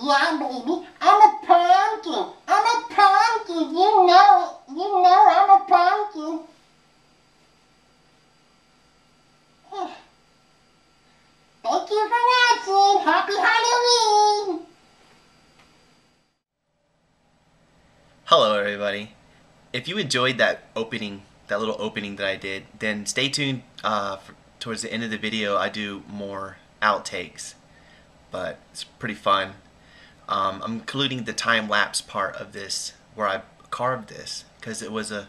Yeah, baby, I'm a pumpkin. I'm a pumpkin. You know it. You know I'm a pumpkin. Thank you for watching. Happy Halloween. Hello, everybody. If you enjoyed that opening, that little opening that I did, then stay tuned. Uh, for, towards the end of the video, I do more outtakes, but it's pretty fun. Um, I'm including the time lapse part of this where I carved this because it was a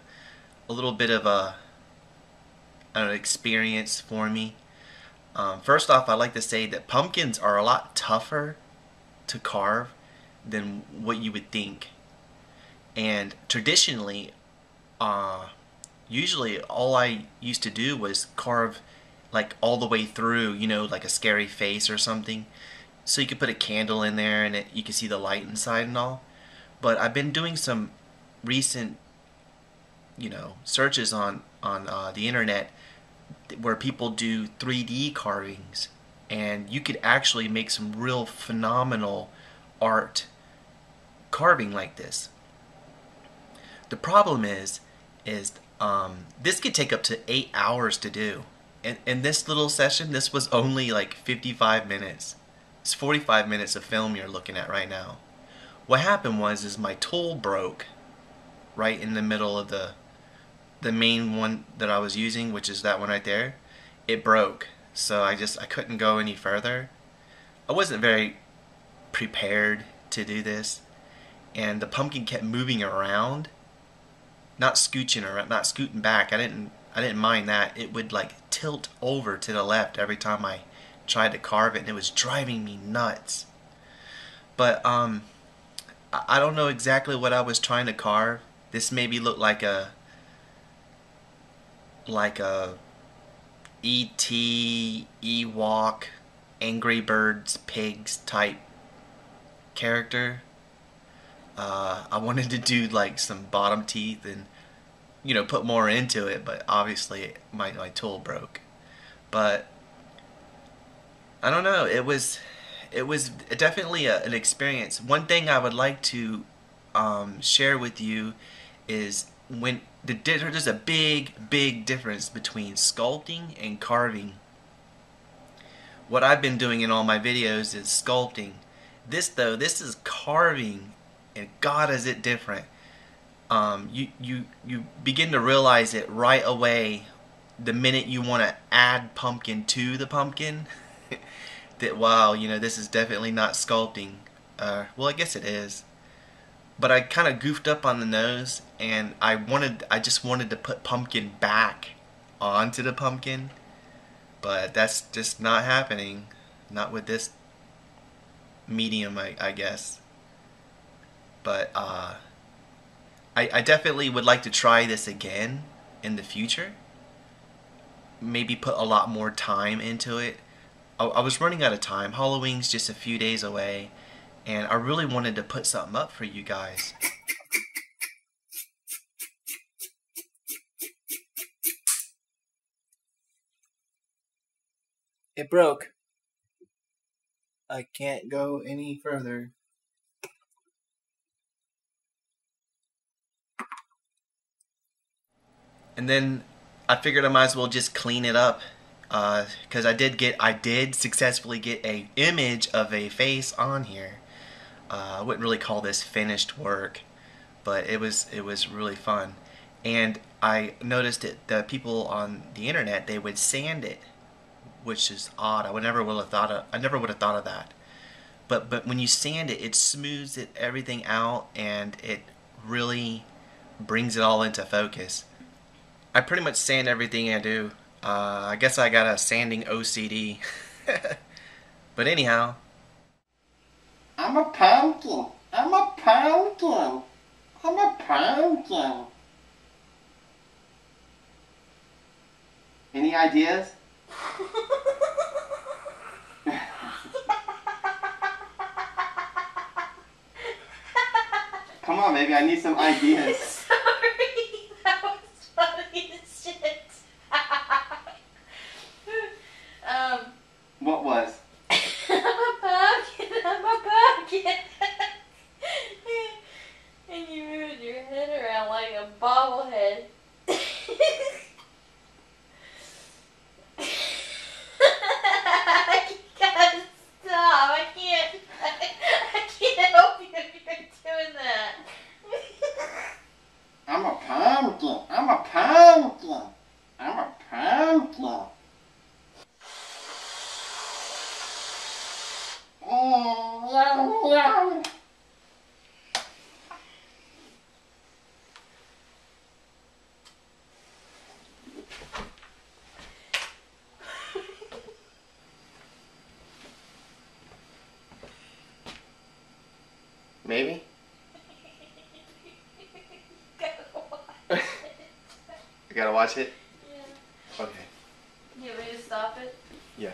a little bit of a an experience for me. Um, first off, I'd like to say that pumpkins are a lot tougher to carve than what you would think. And traditionally, uh, usually all I used to do was carve like all the way through, you know, like a scary face or something. So you could put a candle in there and it, you can see the light inside and all. But I've been doing some recent, you know, searches on on uh, the internet where people do 3D carvings, and you could actually make some real phenomenal art carving like this. The problem is, is um, this could take up to eight hours to do. And in this little session, this was only like 55 minutes. It's 45 minutes of film you're looking at right now. What happened was, is my tool broke right in the middle of the the main one that I was using, which is that one right there. It broke, so I just I couldn't go any further. I wasn't very prepared to do this, and the pumpkin kept moving around not scooching or not scooting back. I didn't I didn't mind that. It would like tilt over to the left every time I tried to carve it and it was driving me nuts. But um I don't know exactly what I was trying to carve. This maybe looked like a like a E.T. Ewok Angry Birds Pigs type character uh, I wanted to do like some bottom teeth and you know put more into it, but obviously my my tool broke. But I don't know. It was it was definitely a, an experience. One thing I would like to um, share with you is when the there's a big big difference between sculpting and carving. What I've been doing in all my videos is sculpting. This though, this is carving and God is it different. Um, you you you begin to realize it right away the minute you want to add pumpkin to the pumpkin. that wow, you know this is definitely not sculpting. Uh, well, I guess it is, but I kind of goofed up on the nose, and I wanted I just wanted to put pumpkin back onto the pumpkin, but that's just not happening. Not with this medium, I, I guess but uh, I, I definitely would like to try this again in the future. Maybe put a lot more time into it. I, I was running out of time. Halloween's just a few days away, and I really wanted to put something up for you guys. It broke. I can't go any further. and then I figured I might as well just clean it up because uh, I did get I did successfully get a image of a face on here. Uh, I wouldn't really call this finished work, but it was it was really fun, and I noticed that the people on the internet they would sand it, which is odd. I would never would have thought of I never would have thought of that, but but when you sand it, it smooths it everything out and it really brings it all into focus. I pretty much sand everything I do. Uh, I guess I got a sanding OCD. but anyhow. I'm a pumpkin. I'm a pumpkin. I'm a pumpkin. Any ideas? Come on, baby. I need some ideas. What was? I'm a pumpkin. and you moved your head around like a bobblehead. I'm a pumpkin. I'm a pumpkin. Yeah. Maybe. you gotta watch it. Yeah. Okay. You want me to stop it? Yeah.